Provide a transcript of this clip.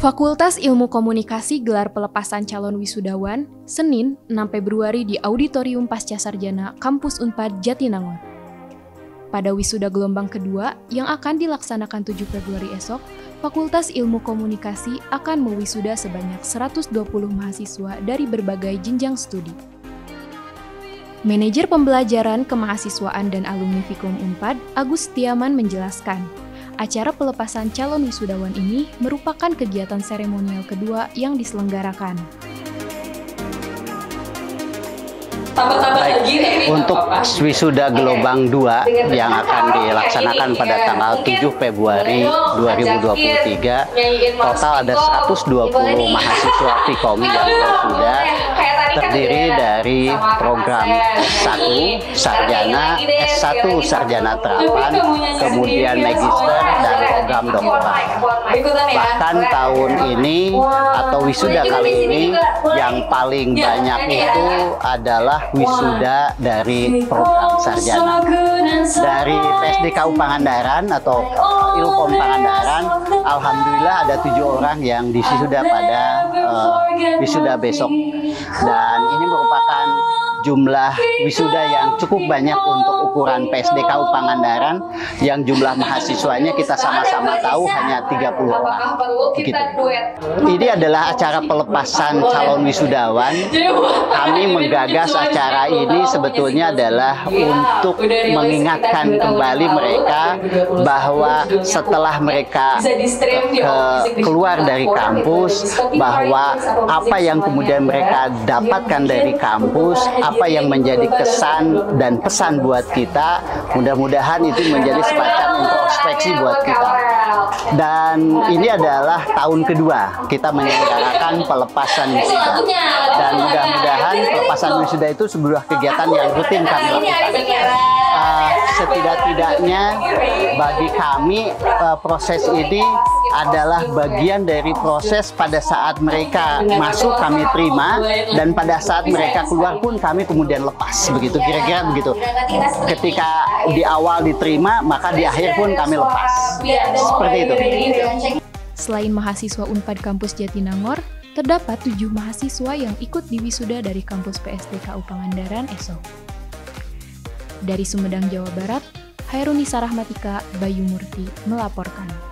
Fakultas Ilmu Komunikasi gelar pelepasan calon wisudawan Senin 6 Februari di Auditorium Pasca Sarjana Kampus Unpad Jatinangor. Pada wisuda gelombang kedua yang akan dilaksanakan 7 Februari esok, Fakultas Ilmu Komunikasi akan mewisuda sebanyak 120 mahasiswa dari berbagai jenjang studi. Manajer Pembelajaran Kemahasiswaan dan Alumni Fikom Unpad, Agus Tiaman menjelaskan, acara pelepasan calon wisudawan ini merupakan kegiatan seremonial kedua yang diselenggarakan. Baik, untuk wisuda gelombang 2 yang akan dilaksanakan pada tanggal 7 Februari 2023, total ada 120 mahasiswa Vkom yang terdiri dari program S1 sarjana, S1 sarjana terapan, kemudian magister dan program doktoral. Bahkan tahun ini atau wisuda kali ini yang paling banyak itu adalah wisuda dari program sarjana. Dari PSDKU Pangandaran atau Ilkom Pangandaran, alhamdulillah ada tujuh orang yang disuda pada uh, wisuda besok. Dan ini merupakan jumlah wisuda yang cukup banyak untuk ukuran PSDKU Pangandaran yang jumlah mahasiswanya kita sama-sama tahu hanya 30 orang. Begitu. Ini adalah acara pelepasan calon wisudawan. Kami menggagas acara ini sebetulnya adalah untuk mengingatkan kembali mereka bahwa setelah mereka ke, keluar dari kampus bahwa apa yang kemudian mereka dapatkan dari kampus apa yang menjadi kesan dan pesan buat kita. Mudah-mudahan itu menjadi semacam introspeksi buat kita. Dan ini adalah tahun kedua kita menyelenggarakan pelepasan wisuda. Dan mudah-mudahan pelepasan wisuda itu sebuah kegiatan yang rutin kami lakukan. Setidak-tidaknya bagi kami uh, proses ini adalah bagian dari proses pada saat mereka masuk kami terima dan pada saat mereka keluar pun kami kemudian lepas. Begitu kira-kira begitu. Ketika di awal diterima maka di akhir pun kami lepas. Seperti itu. Selain mahasiswa Unpad Kampus Jatinangor, terdapat tujuh mahasiswa yang ikut di wisuda dari kampus PSDKU Pangandaran esok. Dari Sumedang, Jawa Barat, Hairunisa Rahmatika Bayu Murti melaporkan.